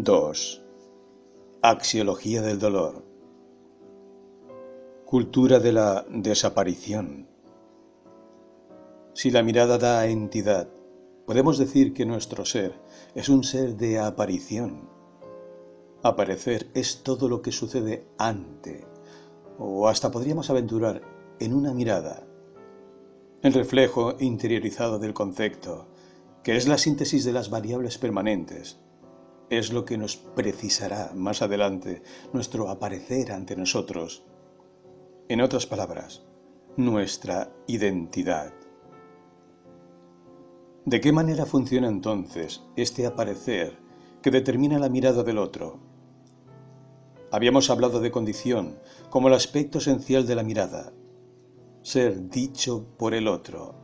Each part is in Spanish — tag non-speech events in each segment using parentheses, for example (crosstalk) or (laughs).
2. Axiología del dolor. Cultura de la desaparición. Si la mirada da entidad, podemos decir que nuestro ser es un ser de aparición. Aparecer es todo lo que sucede ante, o hasta podríamos aventurar en una mirada, el reflejo interiorizado del concepto, que es la síntesis de las variables permanentes, es lo que nos precisará más adelante nuestro aparecer ante nosotros. En otras palabras, nuestra identidad. ¿De qué manera funciona entonces este aparecer que determina la mirada del otro? Habíamos hablado de condición como el aspecto esencial de la mirada, ser dicho por el otro.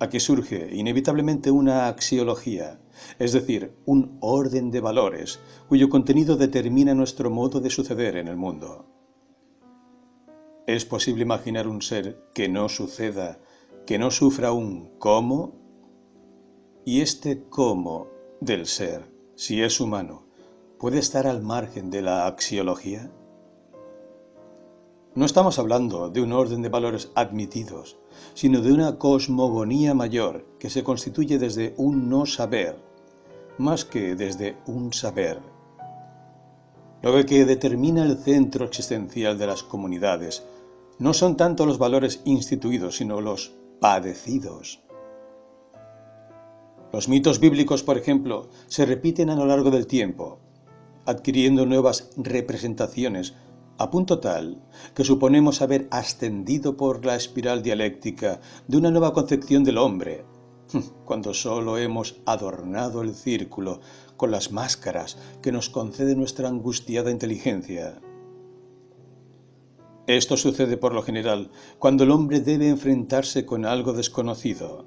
Aquí surge inevitablemente una axiología, es decir, un orden de valores cuyo contenido determina nuestro modo de suceder en el mundo. ¿Es posible imaginar un ser que no suceda, que no sufra un cómo? Y este cómo del ser, si es humano, puede estar al margen de la axiología? No estamos hablando de un orden de valores admitidos, sino de una cosmogonía mayor que se constituye desde un no saber, más que desde un saber. Lo que determina el centro existencial de las comunidades no son tanto los valores instituidos, sino los padecidos. Los mitos bíblicos, por ejemplo, se repiten a lo largo del tiempo, adquiriendo nuevas representaciones a punto tal que suponemos haber ascendido por la espiral dialéctica de una nueva concepción del hombre, (laughs) cuando sólo hemos adornado el círculo con las máscaras que nos concede nuestra angustiada inteligencia. Esto sucede por lo general cuando el hombre debe enfrentarse con algo desconocido.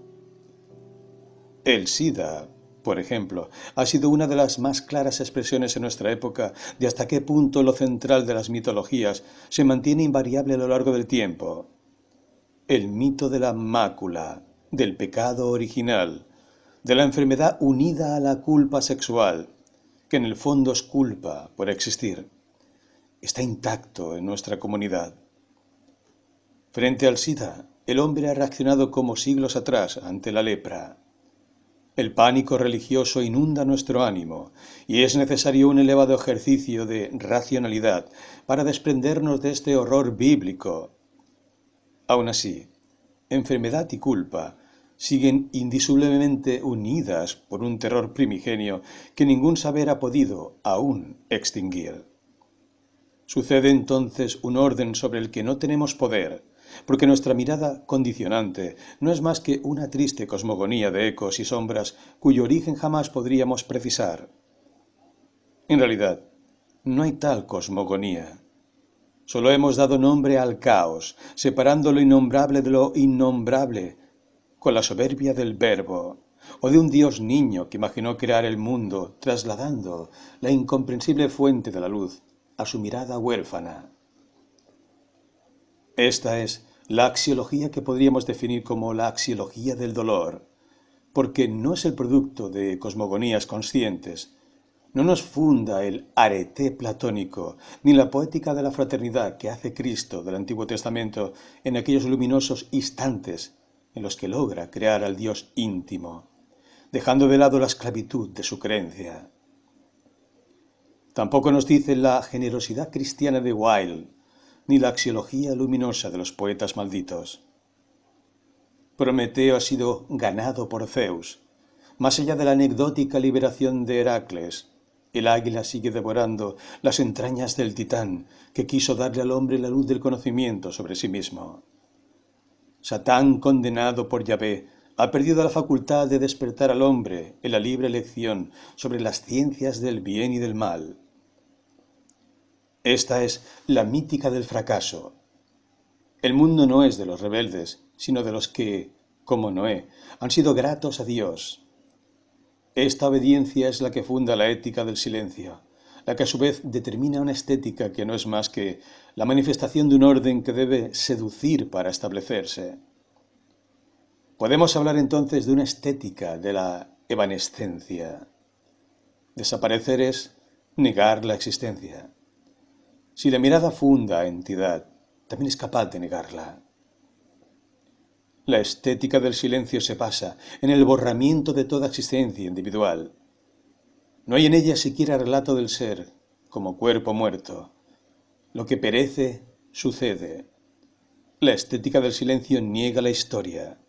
El SIDA, por ejemplo, ha sido una de las más claras expresiones en nuestra época de hasta qué punto lo central de las mitologías se mantiene invariable a lo largo del tiempo. El mito de la mácula, del pecado original, de la enfermedad unida a la culpa sexual, que en el fondo es culpa por existir, está intacto en nuestra comunidad. Frente al SIDA, el hombre ha reaccionado como siglos atrás ante la lepra. El pánico religioso inunda nuestro ánimo y es necesario un elevado ejercicio de racionalidad para desprendernos de este horror bíblico. Aun así, enfermedad y culpa siguen indisolublemente unidas por un terror primigenio que ningún saber ha podido aún extinguir. Sucede entonces un orden sobre el que no tenemos poder, porque nuestra mirada condicionante no es más que una triste cosmogonía de ecos y sombras cuyo origen jamás podríamos precisar. En realidad, no hay tal cosmogonía. Solo hemos dado nombre al caos, separando lo innombrable de lo innombrable, con la soberbia del verbo, o de un Dios niño que imaginó crear el mundo, trasladando la incomprensible fuente de la luz a su mirada huérfana. Esta es la axiología que podríamos definir como la axiología del dolor, porque no es el producto de cosmogonías conscientes, no nos funda el arete platónico, ni la poética de la fraternidad que hace Cristo del Antiguo Testamento en aquellos luminosos instantes en los que logra crear al Dios íntimo, dejando de lado la esclavitud de su creencia. Tampoco nos dice la generosidad cristiana de Wilde, ni la axiología luminosa de los poetas malditos. Prometeo ha sido ganado por Zeus. Más allá de la anecdótica liberación de Heracles, el águila sigue devorando las entrañas del titán que quiso darle al hombre la luz del conocimiento sobre sí mismo. Satán, condenado por Yahvé, ha perdido la facultad de despertar al hombre en la libre elección sobre las ciencias del bien y del mal. Esta es la mítica del fracaso. El mundo no es de los rebeldes, sino de los que, como Noé, han sido gratos a Dios. Esta obediencia es la que funda la ética del silencio, la que a su vez determina una estética que no es más que la manifestación de un orden que debe seducir para establecerse. Podemos hablar entonces de una estética de la evanescencia. Desaparecer es negar la existencia. Si la mirada funda entidad, también es capaz de negarla. La estética del silencio se pasa en el borramiento de toda existencia individual. No hay en ella siquiera relato del ser como cuerpo muerto. Lo que perece sucede. La estética del silencio niega la historia.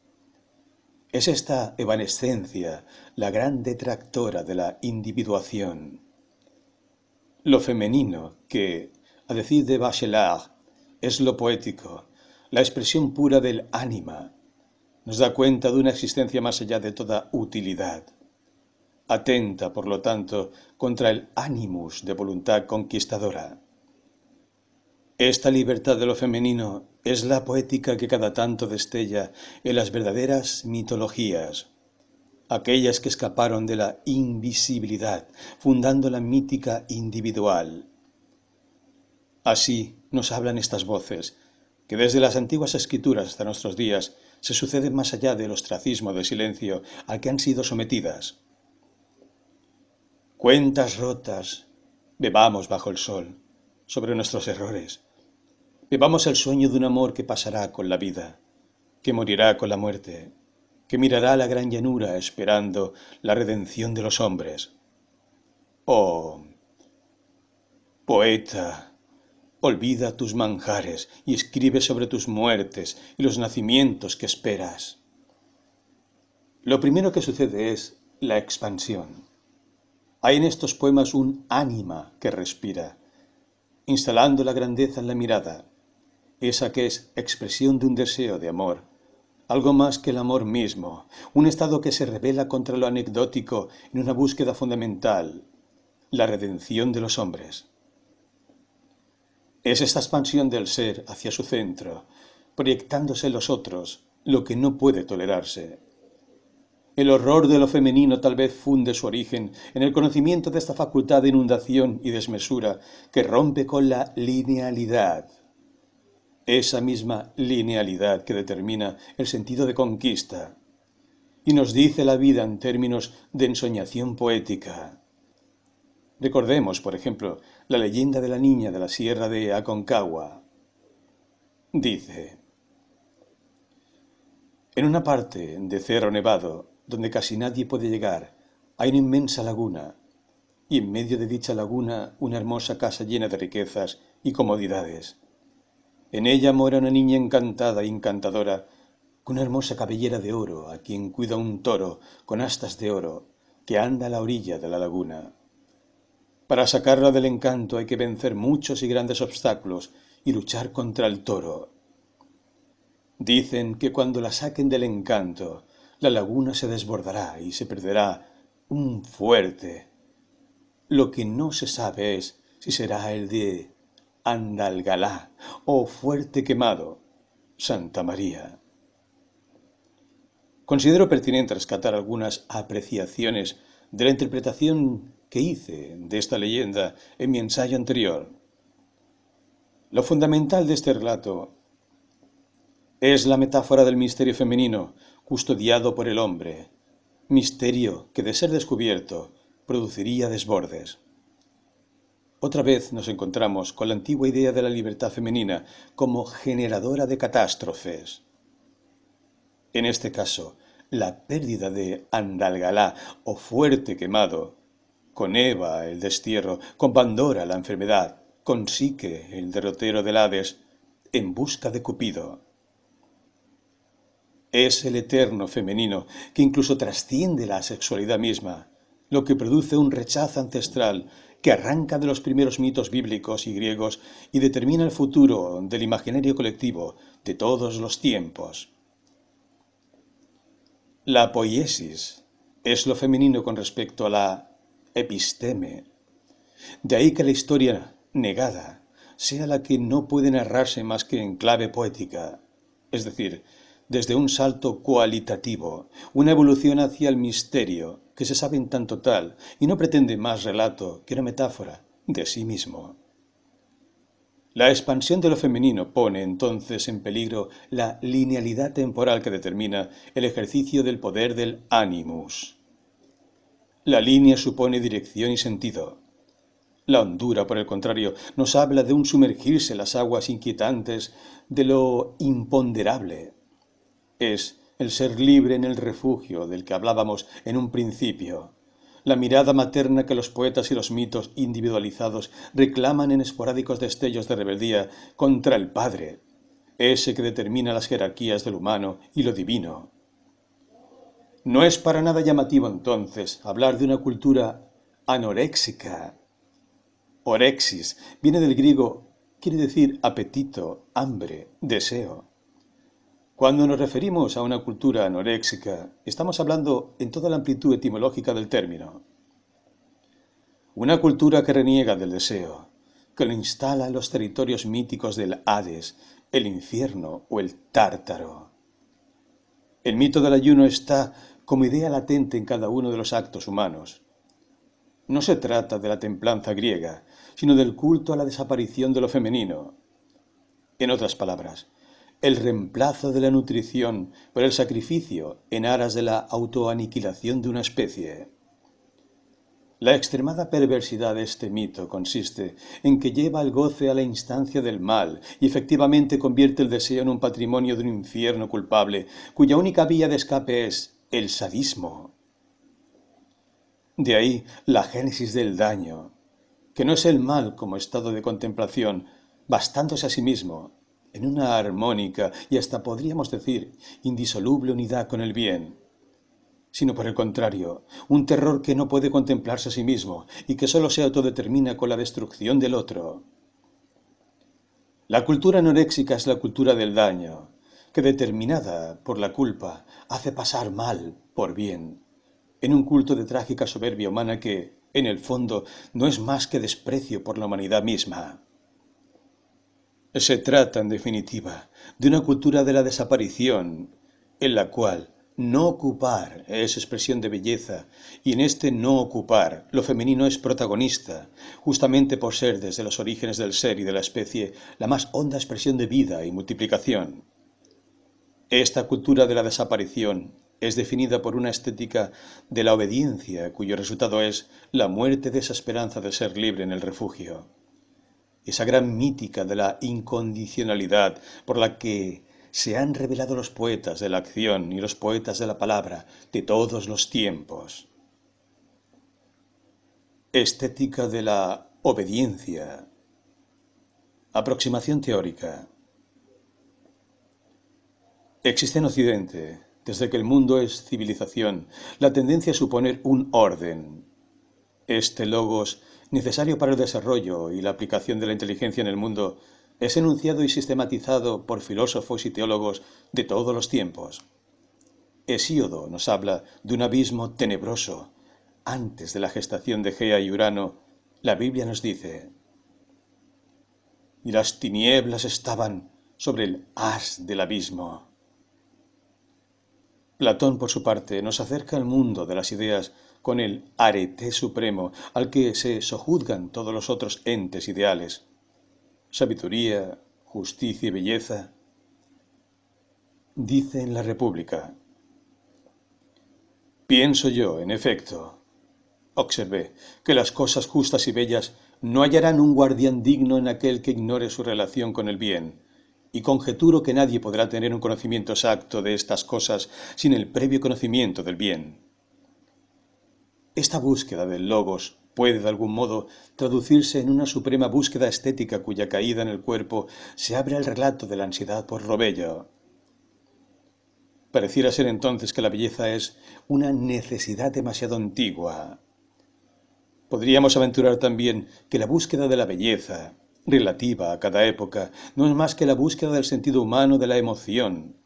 Es esta evanescencia la gran detractora de la individuación. Lo femenino, que, a decir de Bachelard, es lo poético, la expresión pura del ánima, nos da cuenta de una existencia más allá de toda utilidad. Atenta, por lo tanto, contra el animus de voluntad conquistadora. Esta libertad de lo femenino es la poética que cada tanto destella en las verdaderas mitologías, aquellas que escaparon de la invisibilidad, fundando la mítica individual. Así nos hablan estas voces, que desde las antiguas escrituras hasta nuestros días se suceden más allá del ostracismo de silencio al que han sido sometidas. Cuentas rotas, bebamos bajo el sol, sobre nuestros errores. Bebamos el sueño de un amor que pasará con la vida, que morirá con la muerte, que mirará la gran llanura esperando la redención de los hombres. Oh, poeta, Olvida tus manjares y escribe sobre tus muertes y los nacimientos que esperas. Lo primero que sucede es la expansión. Hay en estos poemas un ánima que respira, instalando la grandeza en la mirada, esa que es expresión de un deseo de amor, algo más que el amor mismo, un estado que se revela contra lo anecdótico en una búsqueda fundamental, la redención de los hombres. Es esta expansión del ser hacia su centro, proyectándose en los otros, lo que no puede tolerarse. El horror de lo femenino tal vez funde su origen en el conocimiento de esta facultad de inundación y desmesura que rompe con la linealidad. Esa misma linealidad que determina el sentido de conquista y nos dice la vida en términos de ensoñación poética. Recordemos, por ejemplo, la leyenda de la niña de la sierra de Aconcagua. Dice, en una parte de Cerro Nevado, donde casi nadie puede llegar, hay una inmensa laguna, y en medio de dicha laguna una hermosa casa llena de riquezas y comodidades. En ella mora una niña encantada e encantadora, con una hermosa cabellera de oro, a quien cuida un toro con astas de oro, que anda a la orilla de la laguna. Para sacarla del encanto hay que vencer muchos y grandes obstáculos y luchar contra el toro. Dicen que cuando la saquen del encanto, la laguna se desbordará y se perderá un fuerte. Lo que no se sabe es si será el de Andalgalá o Fuerte Quemado, Santa María. Considero pertinente rescatar algunas apreciaciones de la interpretación que hice de esta leyenda en mi ensayo anterior. Lo fundamental de este relato es la metáfora del misterio femenino custodiado por el hombre, misterio que de ser descubierto produciría desbordes. Otra vez nos encontramos con la antigua idea de la libertad femenina como generadora de catástrofes. En este caso, la pérdida de Andalgalá o fuerte quemado con Eva el destierro, con Pandora la enfermedad, con Psique el derrotero del Hades, en busca de Cupido. Es el eterno femenino que incluso trasciende la sexualidad misma, lo que produce un rechazo ancestral que arranca de los primeros mitos bíblicos y griegos y determina el futuro del imaginario colectivo de todos los tiempos. La poiesis es lo femenino con respecto a la episteme. De ahí que la historia negada sea la que no puede narrarse más que en clave poética, es decir, desde un salto cualitativo, una evolución hacia el misterio, que se sabe en tanto tal y no pretende más relato que una metáfora de sí mismo. La expansión de lo femenino pone entonces en peligro la linealidad temporal que determina el ejercicio del poder del animus. La línea supone dirección y sentido. La hondura, por el contrario, nos habla de un sumergirse en las aguas inquietantes de lo imponderable. Es el ser libre en el refugio del que hablábamos en un principio, la mirada materna que los poetas y los mitos individualizados reclaman en esporádicos destellos de rebeldía contra el Padre, ese que determina las jerarquías del humano y lo divino. No es para nada llamativo entonces hablar de una cultura anoréxica. Orexis viene del griego, quiere decir apetito, hambre, deseo. Cuando nos referimos a una cultura anoréxica, estamos hablando en toda la amplitud etimológica del término. Una cultura que reniega del deseo, que lo instala en los territorios míticos del Hades, el infierno o el tártaro. El mito del ayuno está como idea latente en cada uno de los actos humanos. No se trata de la templanza griega, sino del culto a la desaparición de lo femenino. En otras palabras, el reemplazo de la nutrición por el sacrificio en aras de la autoaniquilación de una especie. La extremada perversidad de este mito consiste en que lleva el goce a la instancia del mal y efectivamente convierte el deseo en un patrimonio de un infierno culpable, cuya única vía de escape es el sadismo. De ahí la génesis del daño, que no es el mal como estado de contemplación, bastándose a sí mismo, en una armónica y hasta podríamos decir indisoluble unidad con el bien, sino por el contrario, un terror que no puede contemplarse a sí mismo y que sólo se autodetermina con la destrucción del otro. La cultura anoréxica es la cultura del daño, que determinada por la culpa hace pasar mal por bien, en un culto de trágica soberbia humana que, en el fondo, no es más que desprecio por la humanidad misma. Se trata, en definitiva, de una cultura de la desaparición, en la cual no ocupar es expresión de belleza, y en este no ocupar lo femenino es protagonista, justamente por ser desde los orígenes del ser y de la especie la más honda expresión de vida y multiplicación. Esta cultura de la desaparición es definida por una estética de la obediencia, cuyo resultado es la muerte de esa esperanza de ser libre en el refugio esa gran mítica de la incondicionalidad por la que se han revelado los poetas de la acción y los poetas de la palabra de todos los tiempos. Estética de la obediencia. Aproximación teórica. Existe en Occidente, desde que el mundo es civilización, la tendencia a suponer un orden. Este logos necesario para el desarrollo y la aplicación de la inteligencia en el mundo, es enunciado y sistematizado por filósofos y teólogos de todos los tiempos. Hesíodo nos habla de un abismo tenebroso. Antes de la gestación de Gea y Urano, la Biblia nos dice, y las tinieblas estaban sobre el haz del abismo. Platón, por su parte, nos acerca al mundo de las ideas con el arete supremo al que se sojuzgan todos los otros entes ideales. Sabiduría, justicia y belleza. Dice en la República. Pienso yo, en efecto, observé, que las cosas justas y bellas no hallarán un guardián digno en aquel que ignore su relación con el bien, y conjeturo que nadie podrá tener un conocimiento exacto de estas cosas sin el previo conocimiento del bien. Esta búsqueda del logos puede de algún modo traducirse en una suprema búsqueda estética cuya caída en el cuerpo se abre al relato de la ansiedad por Robello. Pareciera ser entonces que la belleza es una necesidad demasiado antigua. Podríamos aventurar también que la búsqueda de la belleza, relativa a cada época, no es más que la búsqueda del sentido humano de la emoción,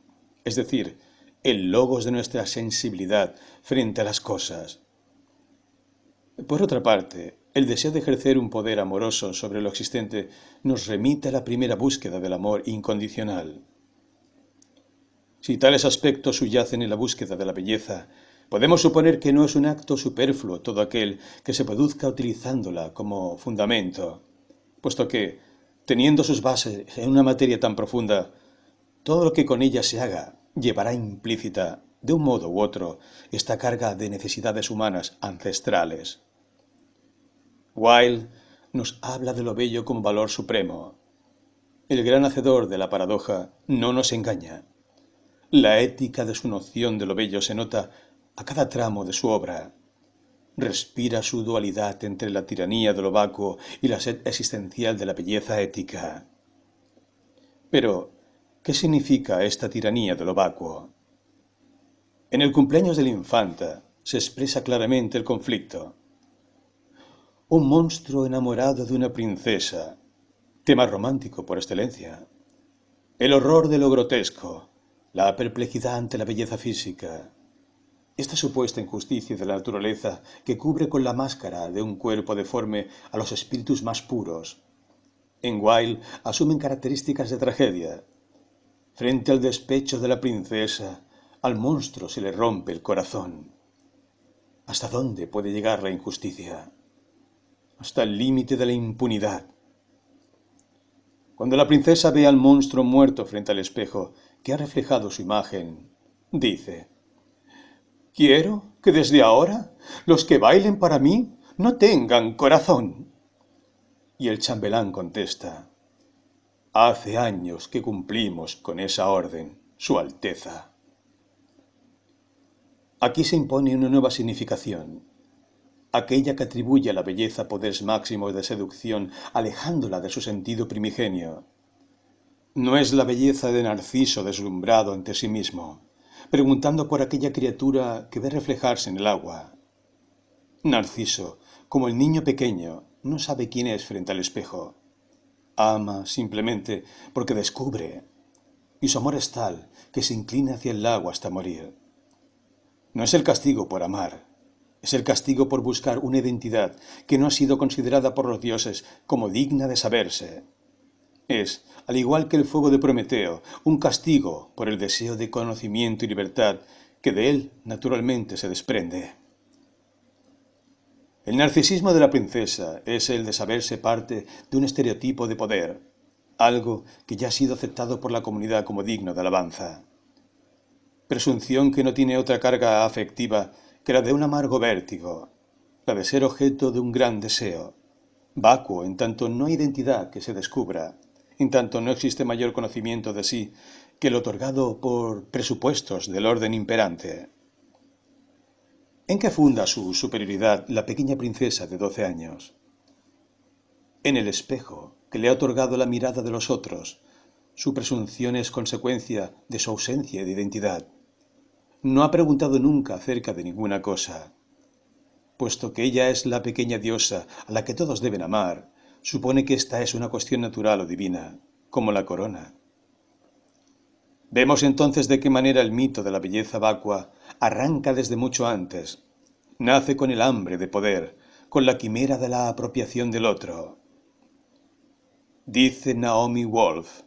es decir, el logos de nuestra sensibilidad frente a las cosas. Por otra parte, el deseo de ejercer un poder amoroso sobre lo existente nos remite a la primera búsqueda del amor incondicional. Si tales aspectos subyacen en la búsqueda de la belleza, podemos suponer que no es un acto superfluo todo aquel que se produzca utilizándola como fundamento, puesto que, teniendo sus bases en una materia tan profunda, todo lo que con ella se haga llevará implícita de un modo u otro, esta carga de necesidades humanas ancestrales. Wilde nos habla de lo bello como valor supremo. El gran hacedor de la paradoja no nos engaña. La ética de su noción de lo bello se nota a cada tramo de su obra. Respira su dualidad entre la tiranía de lo vacuo y la sed existencial de la belleza ética. Pero, ¿qué significa esta tiranía de lo vacuo? En el cumpleaños de la infanta se expresa claramente el conflicto. Un monstruo enamorado de una princesa, tema romántico por excelencia. El horror de lo grotesco, la perplejidad ante la belleza física. Esta supuesta injusticia de la naturaleza que cubre con la máscara de un cuerpo deforme a los espíritus más puros. En Wilde asumen características de tragedia. Frente al despecho de la princesa, al monstruo se le rompe el corazón. ¿Hasta dónde puede llegar la injusticia? Hasta el límite de la impunidad. Cuando la princesa ve al monstruo muerto frente al espejo que ha reflejado su imagen, dice, Quiero que desde ahora los que bailen para mí no tengan corazón. Y el chambelán contesta, Hace años que cumplimos con esa orden, Su Alteza. Aquí se impone una nueva significación, aquella que atribuye a la belleza poderes máximos de seducción, alejándola de su sentido primigenio. No es la belleza de Narciso deslumbrado ante sí mismo, preguntando por aquella criatura que ve reflejarse en el agua. Narciso, como el niño pequeño, no sabe quién es frente al espejo. Ama simplemente porque descubre, y su amor es tal que se inclina hacia el agua hasta morir. No es el castigo por amar, es el castigo por buscar una identidad que no ha sido considerada por los dioses como digna de saberse. Es, al igual que el fuego de Prometeo, un castigo por el deseo de conocimiento y libertad que de él naturalmente se desprende. El narcisismo de la princesa es el de saberse parte de un estereotipo de poder, algo que ya ha sido aceptado por la comunidad como digno de alabanza presunción que no tiene otra carga afectiva que la de un amargo vértigo, la de ser objeto de un gran deseo, vacuo en tanto no hay identidad que se descubra, tanto no existe mayor conocimiento de sí que el otorgado por presupuestos del orden imperante. ¿En qué funda su superioridad la pequeña princesa de doce años? En el espejo que le ha otorgado la mirada de los otros. Su presunción es consecuencia de su ausencia de identidad no ha preguntado nunca acerca de ninguna cosa. Puesto que ella es la pequeña diosa a la que todos deben amar, supone que esta es una cuestión natural o divina, como la corona. Vemos entonces de qué manera el mito de la belleza vacua arranca desde mucho antes. Nace con el hambre de poder, con la quimera de la apropiación del otro. Dice Naomi Wolf,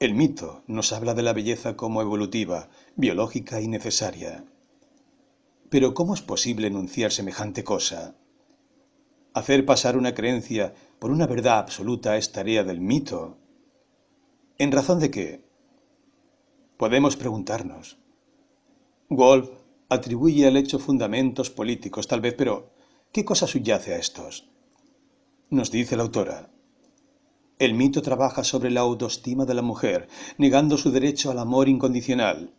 el mito nos habla de la belleza como evolutiva, biológica y necesaria. Pero ¿cómo es posible enunciar semejante cosa? Hacer pasar una creencia por una verdad absoluta es tarea del mito. ¿En razón de qué? Podemos preguntarnos. Wolf atribuye al hecho fundamentos políticos, tal vez, pero ¿qué cosa subyace a estos? Nos dice la autora. El mito trabaja sobre la autoestima de la mujer, negando su derecho al amor incondicional,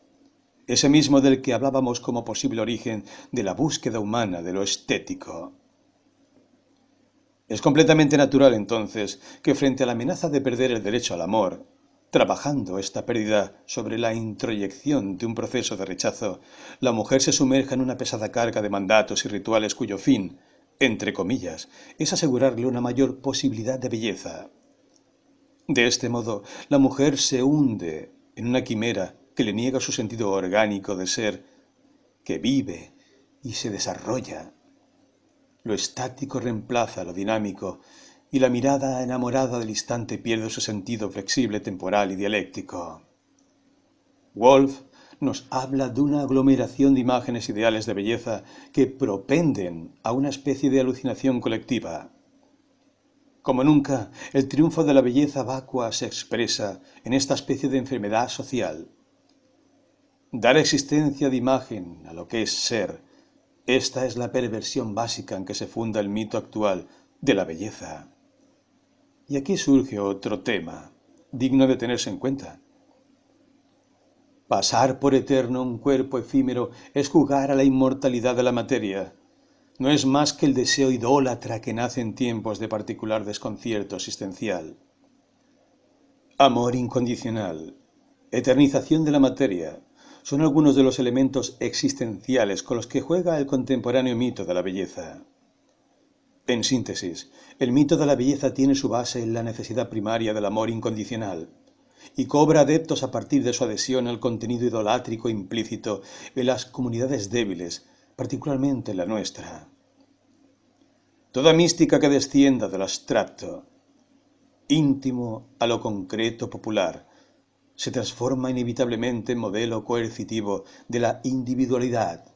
ese mismo del que hablábamos como posible origen de la búsqueda humana de lo estético. Es completamente natural, entonces, que frente a la amenaza de perder el derecho al amor, trabajando esta pérdida sobre la introyección de un proceso de rechazo, la mujer se sumerja en una pesada carga de mandatos y rituales cuyo fin, entre comillas, es asegurarle una mayor posibilidad de belleza. De este modo, la mujer se hunde en una quimera que le niega su sentido orgánico de ser, que vive y se desarrolla. Lo estático reemplaza lo dinámico y la mirada enamorada del instante pierde su sentido flexible, temporal y dialéctico. Wolf nos habla de una aglomeración de imágenes ideales de belleza que propenden a una especie de alucinación colectiva. Como nunca, el triunfo de la belleza vacua se expresa en esta especie de enfermedad social. dar existencia de imagen a lo que es ser, esta es la perversión básica en que se funda el mito actual de la belleza. Y aquí surge otro tema, digno de tenerse en cuenta. Pasar por eterno un cuerpo efímero es jugar a la inmortalidad de la materia. No es más que el deseo idólatra que nace en tiempos de particular desconcierto existencial. Amor incondicional, eternización de la materia, son algunos de los elementos existenciales con los que juega el contemporáneo mito de la belleza. En síntesis, el mito de la belleza tiene su base en la necesidad primaria del amor incondicional y cobra adeptos a partir de su adhesión al contenido idolátrico implícito en las comunidades débiles, particularmente la nuestra. Toda mística que descienda del abstracto, íntimo a lo concreto popular, se transforma inevitablemente en modelo coercitivo de la individualidad.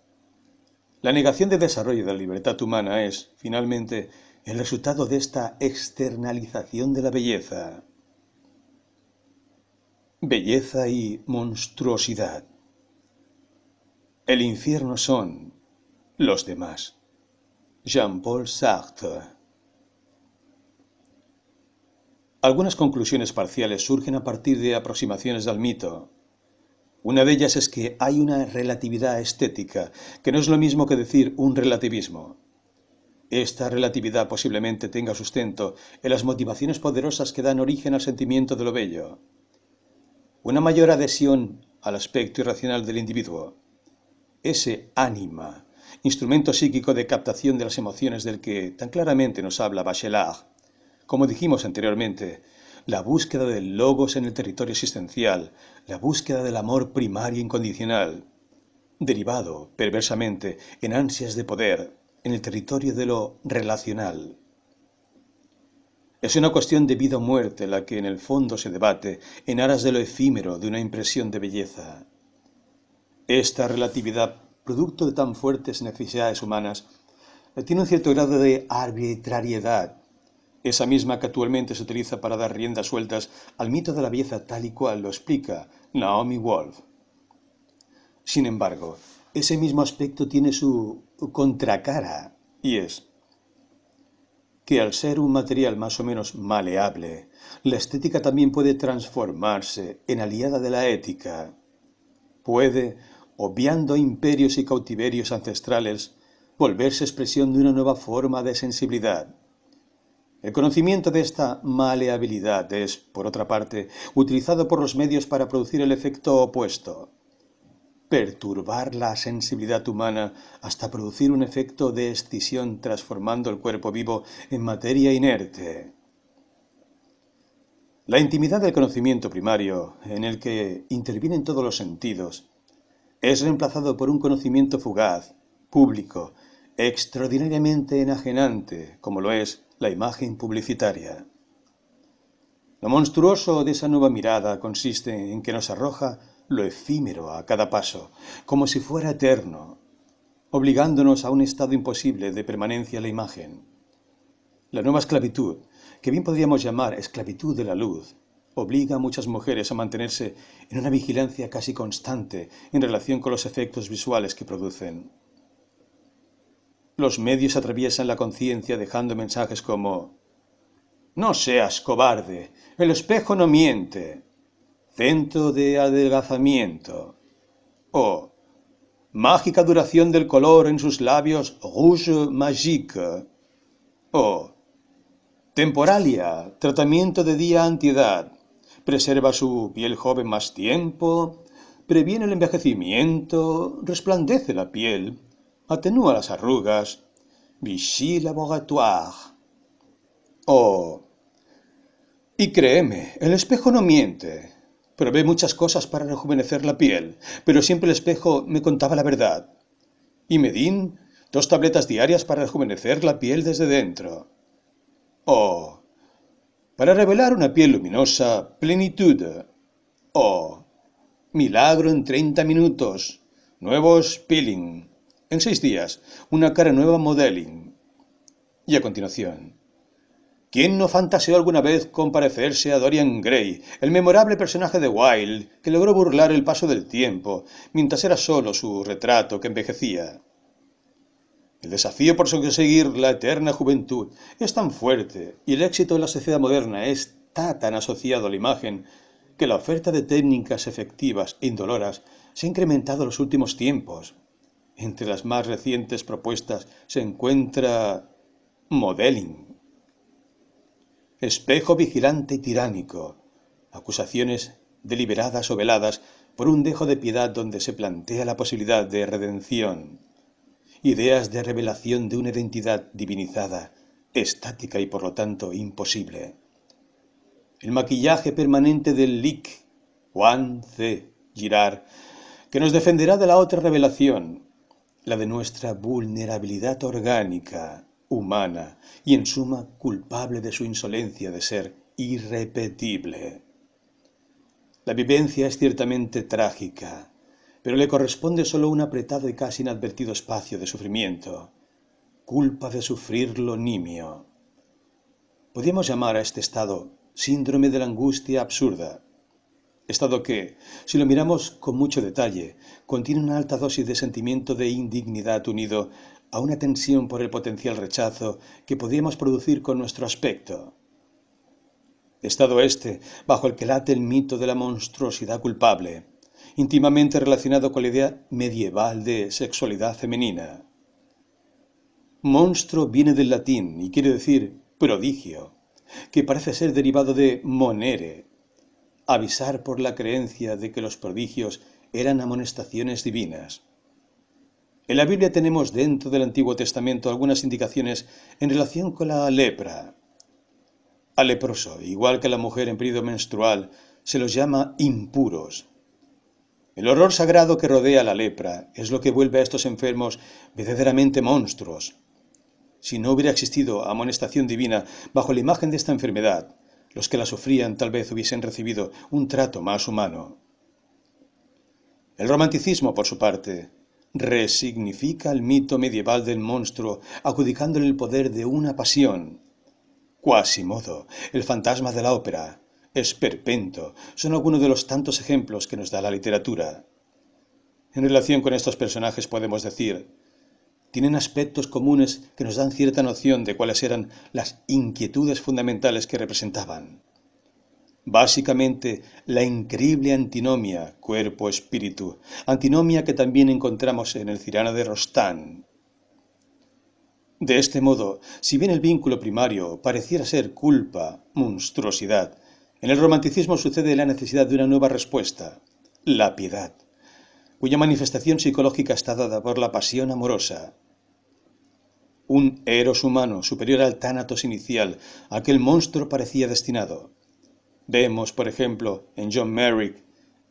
La negación de desarrollo de la libertad humana es, finalmente, el resultado de esta externalización de la belleza. Belleza y monstruosidad. El infierno son los demás. Jean-Paul Sartre. Algunas conclusiones parciales surgen a partir de aproximaciones del mito. Una de ellas es que hay una relatividad estética, que no es lo mismo que decir un relativismo. Esta relatividad posiblemente tenga sustento en las motivaciones poderosas que dan origen al sentimiento de lo bello. Una mayor adhesión al aspecto irracional del individuo. Ese ánima, instrumento psíquico de captación de las emociones del que tan claramente nos habla Bachelard. Como dijimos anteriormente, la búsqueda del logos en el territorio existencial, la búsqueda del amor primario incondicional, derivado, perversamente, en ansias de poder, en el territorio de lo relacional. Es una cuestión de vida o muerte la que en el fondo se debate en aras de lo efímero de una impresión de belleza. Esta relatividad, producto de tan fuertes necesidades humanas, tiene un cierto grado de arbitrariedad, esa misma que actualmente se utiliza para dar riendas sueltas al mito de la belleza tal y cual lo explica Naomi Wolf. Sin embargo, ese mismo aspecto tiene su contracara, y es que al ser un material más o menos maleable, la estética también puede transformarse en aliada de la ética. Puede, obviando imperios y cautiverios ancestrales, volverse expresión de una nueva forma de sensibilidad. El conocimiento de esta maleabilidad es, por otra parte, utilizado por los medios para producir el efecto opuesto, perturbar la sensibilidad humana hasta producir un efecto de escisión transformando el cuerpo vivo en materia inerte. La intimidad del conocimiento primario, en el que intervienen todos los sentidos, es reemplazado por un conocimiento fugaz, público, extraordinariamente enajenante, como lo es la imagen publicitaria. Lo monstruoso de esa nueva mirada consiste en que nos arroja lo efímero a cada paso, como si fuera eterno, obligándonos a un estado imposible de permanencia en la imagen. La nueva esclavitud, que bien podríamos llamar esclavitud de la luz, obliga a muchas mujeres a mantenerse en una vigilancia casi constante en relación con los efectos visuales que producen. Los medios atraviesan la conciencia dejando mensajes como No seas cobarde, el espejo no miente, centro de adelgazamiento. O mágica duración del color en sus labios rouge magique. O temporalia, tratamiento de día antiedad. Preserva su piel joven más tiempo, previene el envejecimiento, resplandece la piel, atenúa las arrugas. Vichy laboratoire. O y créeme, el espejo no miente. Probé muchas cosas para rejuvenecer la piel, pero siempre el espejo me contaba la verdad. Y Medin, dos tabletas diarias para rejuvenecer la piel desde dentro. Oh, para revelar una piel luminosa, plenitud. Oh, milagro en treinta minutos, nuevos peeling. En seis días, una cara nueva modeling. Y a continuación, ¿Quién no fantaseó alguna vez con parecerse a Dorian Gray, el memorable personaje de Wilde que logró burlar el paso del tiempo, mientras era solo su retrato que envejecía? El desafío por conseguir la eterna juventud es tan fuerte y el éxito de la sociedad moderna está tan asociado a la imagen que la oferta de técnicas efectivas e indoloras se ha incrementado en los últimos tiempos. Entre las más recientes propuestas se encuentra modeling espejo vigilante y tiránico, acusaciones deliberadas o veladas por un dejo de piedad donde se plantea la posibilidad de redención, ideas de revelación de una identidad divinizada, estática y por lo tanto imposible. El maquillaje permanente del Lick, Juan C. Girard, que nos defenderá de la otra revelación, la de nuestra vulnerabilidad orgánica, humana y en suma culpable de su insolencia de ser irrepetible. La vivencia es ciertamente trágica, pero le corresponde solo un apretado y casi inadvertido espacio de sufrimiento, culpa de sufrirlo nimio. Podríamos llamar a este estado síndrome de la angustia absurda, estado que, si lo miramos con mucho detalle, contiene una alta dosis de sentimiento de indignidad unido a una tensión por el potencial rechazo que podríamos producir con nuestro aspecto. Estado este bajo el que late el mito de la monstruosidad culpable, íntimamente relacionado con la idea medieval de sexualidad femenina. Monstruo viene del latín y quiere decir prodigio, que parece ser derivado de monere, avisar por la creencia de que los prodigios eran amonestaciones divinas. En la Biblia tenemos dentro del Antiguo Testamento algunas indicaciones en relación con la lepra. Al leproso, igual que a la mujer en periodo menstrual, se los llama impuros. El horror sagrado que rodea la lepra es lo que vuelve a estos enfermos verdaderamente monstruos. Si no hubiera existido amonestación divina bajo la imagen de esta enfermedad, los que la sufrían tal vez hubiesen recibido un trato más humano. El romanticismo, por su parte, resignifica el mito medieval del monstruo, adjudicándole el poder de una pasión. Quasimodo, el fantasma de la ópera, Esperpento, son algunos de los tantos ejemplos que nos da la literatura. En relación con estos personajes podemos decir, tienen aspectos comunes que nos dan cierta noción de cuáles eran las inquietudes fundamentales que representaban. Básicamente, la increíble antinomia cuerpo-espíritu, antinomia que también encontramos en el Cirano de Rostán. De este modo, si bien el vínculo primario pareciera ser culpa, monstruosidad, en el romanticismo sucede la necesidad de una nueva respuesta, la piedad, cuya manifestación psicológica está dada por la pasión amorosa. Un eros humano superior al tánatos inicial, a aquel monstruo parecía destinado. Vemos, por ejemplo, en John Merrick,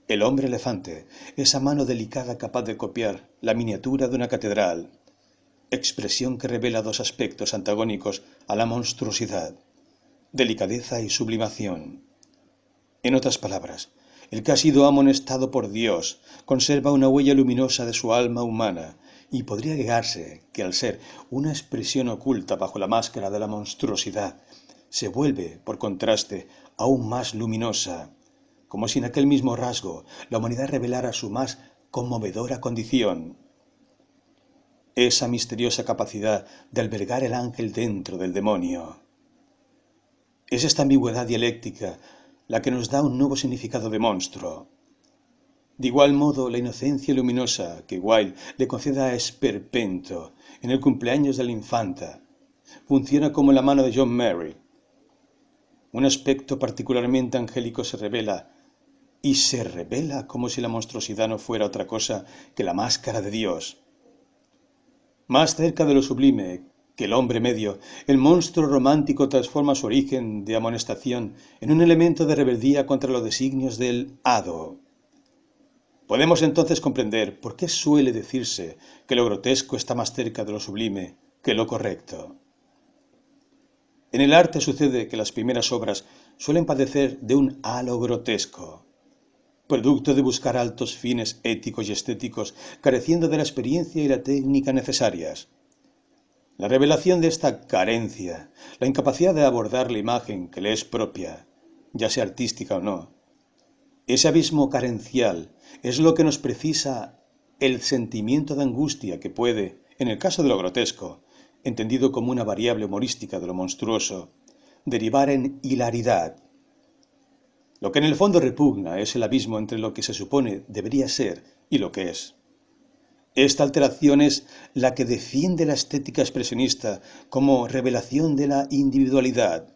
el hombre elefante, esa mano delicada capaz de copiar la miniatura de una catedral, expresión que revela dos aspectos antagónicos a la monstruosidad, delicadeza y sublimación. En otras palabras, el que ha sido amonestado por Dios conserva una huella luminosa de su alma humana, y podría llegarse que al ser una expresión oculta bajo la máscara de la monstruosidad, se vuelve, por contraste, aún más luminosa, como si en aquel mismo rasgo la humanidad revelara su más conmovedora condición. Esa misteriosa capacidad de albergar el ángel dentro del demonio. Es esta ambigüedad dialéctica la que nos da un nuevo significado de monstruo. De igual modo, la inocencia luminosa que Wilde le concede a Esperpento en el cumpleaños de la infanta funciona como la mano de John Mary, un aspecto particularmente angélico se revela, y se revela como si la monstruosidad no fuera otra cosa que la máscara de Dios. Más cerca de lo sublime que el hombre medio, el monstruo romántico transforma su origen de amonestación en un elemento de rebeldía contra los designios del hado. Podemos entonces comprender por qué suele decirse que lo grotesco está más cerca de lo sublime que lo correcto. En el arte sucede que las primeras obras suelen padecer de un halo grotesco, producto de buscar altos fines éticos y estéticos, careciendo de la experiencia y la técnica necesarias. La revelación de esta carencia, la incapacidad de abordar la imagen que le es propia, ya sea artística o no, ese abismo carencial es lo que nos precisa el sentimiento de angustia que puede, en el caso de lo grotesco, entendido como una variable humorística de lo monstruoso, derivar en hilaridad. Lo que en el fondo repugna es el abismo entre lo que se supone debería ser y lo que es. Esta alteración es la que defiende la estética expresionista como revelación de la individualidad.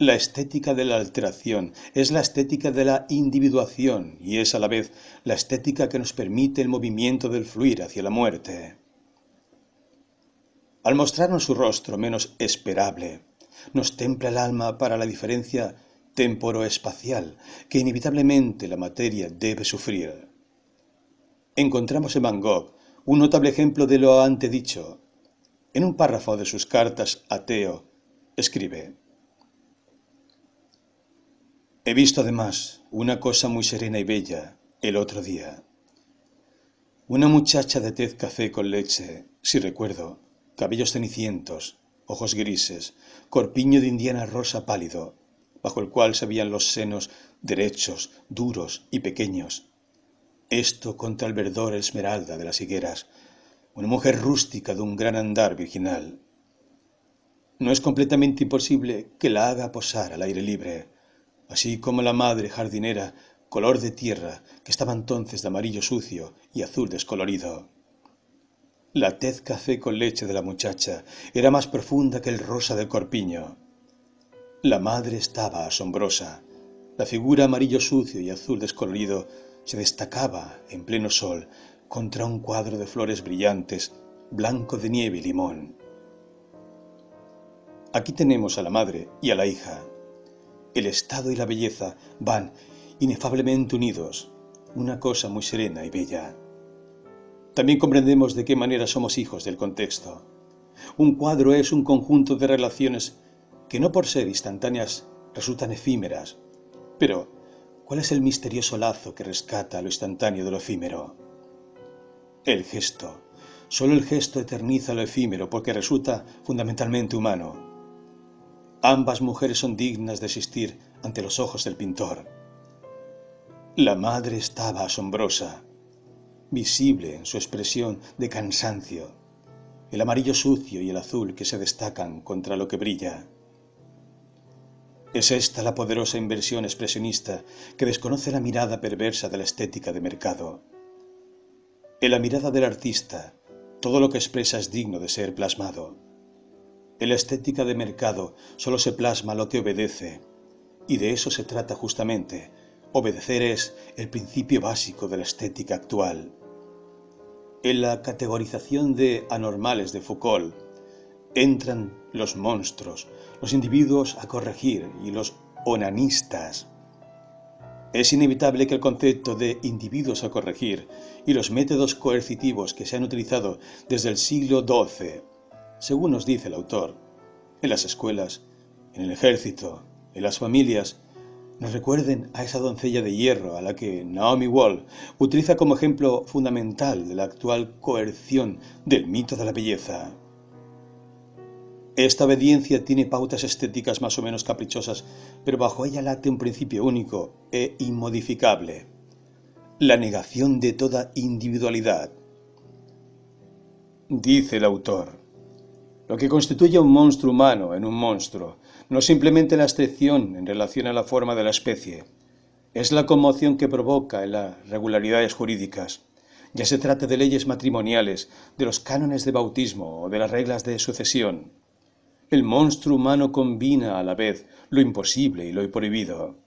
La estética de la alteración es la estética de la individuación y es a la vez la estética que nos permite el movimiento del fluir hacia la muerte. Al mostrarnos su rostro menos esperable, nos templa el alma para la diferencia temporoespacial que inevitablemente la materia debe sufrir. Encontramos en Van Gogh un notable ejemplo de lo antedicho. En un párrafo de sus cartas a escribe He visto además una cosa muy serena y bella el otro día. Una muchacha de tez café con leche, si recuerdo, cabellos cenicientos, ojos grises, corpiño de indiana rosa pálido, bajo el cual se veían los senos derechos, duros y pequeños. Esto contra el verdor esmeralda de las higueras, una mujer rústica de un gran andar virginal. No es completamente imposible que la haga posar al aire libre, así como la madre jardinera color de tierra que estaba entonces de amarillo sucio y azul descolorido. La tez café con leche de la muchacha era más profunda que el rosa del corpiño. La madre estaba asombrosa. La figura amarillo sucio y azul descolorido se destacaba en pleno sol contra un cuadro de flores brillantes, blanco de nieve y limón. Aquí tenemos a la madre y a la hija. El estado y la belleza van inefablemente unidos, una cosa muy serena y bella. También comprendemos de qué manera somos hijos del contexto. Un cuadro es un conjunto de relaciones que no por ser instantáneas resultan efímeras. Pero, ¿cuál es el misterioso lazo que rescata lo instantáneo de lo efímero? El gesto. Solo el gesto eterniza lo efímero porque resulta fundamentalmente humano. Ambas mujeres son dignas de existir ante los ojos del pintor. La madre estaba asombrosa visible en su expresión de cansancio, el amarillo sucio y el azul que se destacan contra lo que brilla. Es esta la poderosa inversión expresionista que desconoce la mirada perversa de la estética de mercado. En la mirada del artista, todo lo que expresa es digno de ser plasmado. En la estética de mercado solo se plasma lo que obedece, y de eso se trata justamente. Obedecer es el principio básico de la estética actual. En la categorización de anormales de Foucault entran los monstruos, los individuos a corregir y los onanistas. Es inevitable que el concepto de individuos a corregir y los métodos coercitivos que se han utilizado desde el siglo XII, según nos dice el autor, en las escuelas, en el ejército, en las familias, nos recuerden a esa doncella de hierro a la que Naomi Wall utiliza como ejemplo fundamental de la actual coerción del mito de la belleza. Esta obediencia tiene pautas estéticas más o menos caprichosas, pero bajo ella late un principio único e inmodificable, la negación de toda individualidad. Dice el autor, lo que constituye un monstruo humano en un monstruo no simplemente la excepción en relación a la forma de la especie, es la conmoción que provoca en las regularidades jurídicas, ya se trate de leyes matrimoniales, de los cánones de bautismo o de las reglas de sucesión. El monstruo humano combina a la vez lo imposible y lo prohibido.